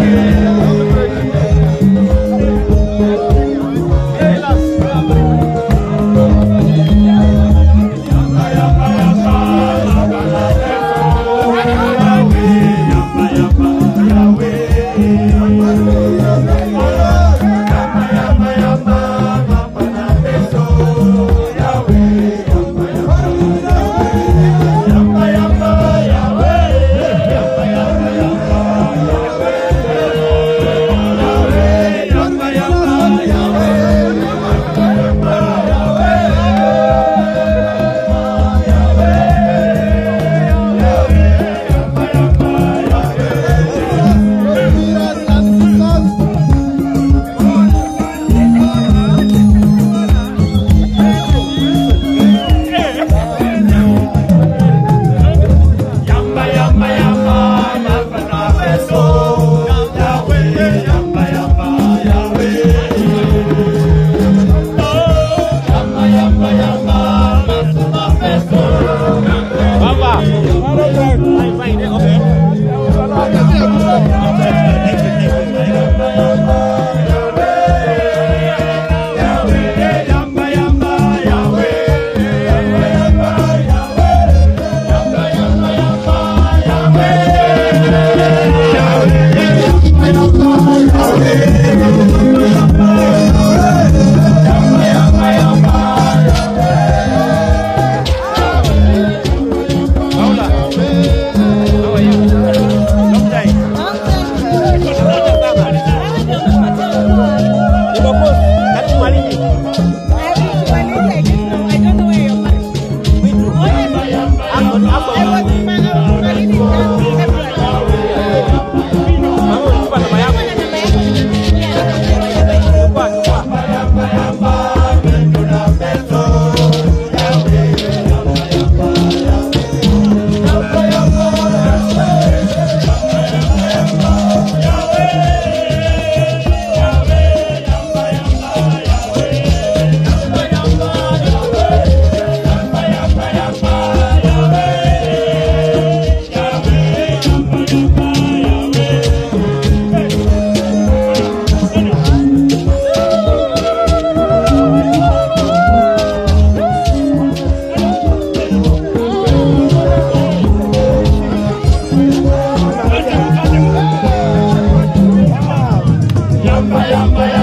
Yeah. yamba yamba yamba